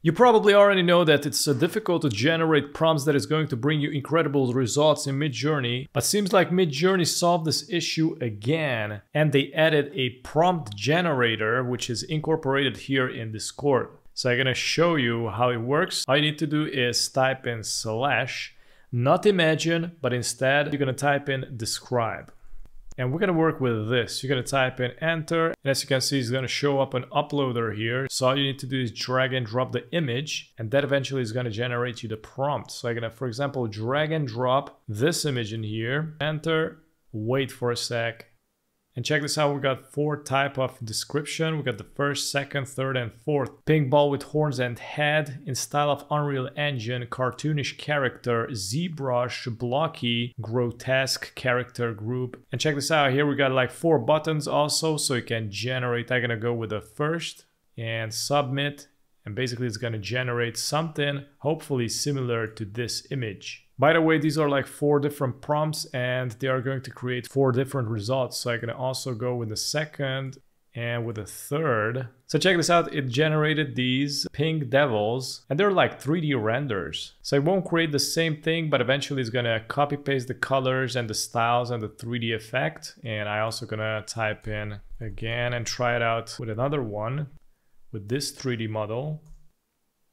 You probably already know that it's uh, difficult to generate prompts that is going to bring you incredible results in Midjourney, but seems like Midjourney solved this issue again and they added a prompt generator which is incorporated here in Discord. So I'm gonna show you how it works. All you need to do is type in slash, not imagine, but instead you're gonna type in describe. And we're gonna work with this. You're gonna type in enter, and as you can see, it's gonna show up an uploader here. So all you need to do is drag and drop the image, and that eventually is gonna generate you the prompt. So I'm gonna, for example, drag and drop this image in here, enter, wait for a sec, and check this out, we got four type of description. We got the first, second, third, and fourth. Pink ball with horns and head in style of Unreal Engine, cartoonish character, ZBrush, blocky, grotesque character group. And check this out, here we got like four buttons also, so you can generate. I'm gonna go with the first and submit. And basically it's gonna generate something hopefully similar to this image. By the way, these are like four different prompts and they are going to create four different results. So I'm gonna also go with the second and with the third. So check this out, it generated these pink devils and they're like 3D renders. So it won't create the same thing, but eventually it's gonna copy paste the colors and the styles and the 3D effect. And I also gonna type in again and try it out with another one with this 3D model.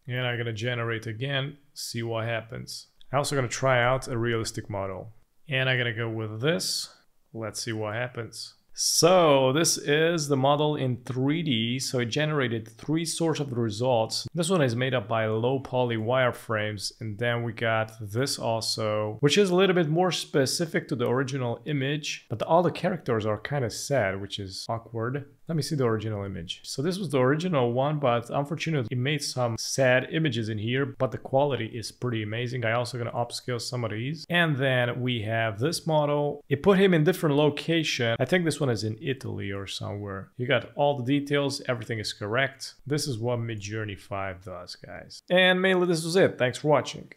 And I'm gonna generate again, see what happens. I'm also going to try out a realistic model. And I'm going to go with this. Let's see what happens. So this is the model in 3D. So it generated three sorts of results. This one is made up by low poly wireframes. And then we got this also, which is a little bit more specific to the original image. But all the characters are kind of sad, which is awkward. Let me see the original image. So this was the original one, but unfortunately it made some sad images in here, but the quality is pretty amazing. I also gonna upscale some of these. And then we have this model. It put him in different location. I think this one is in Italy or somewhere. You got all the details, everything is correct. This is what Midjourney 5 does, guys. And mainly this was it. Thanks for watching.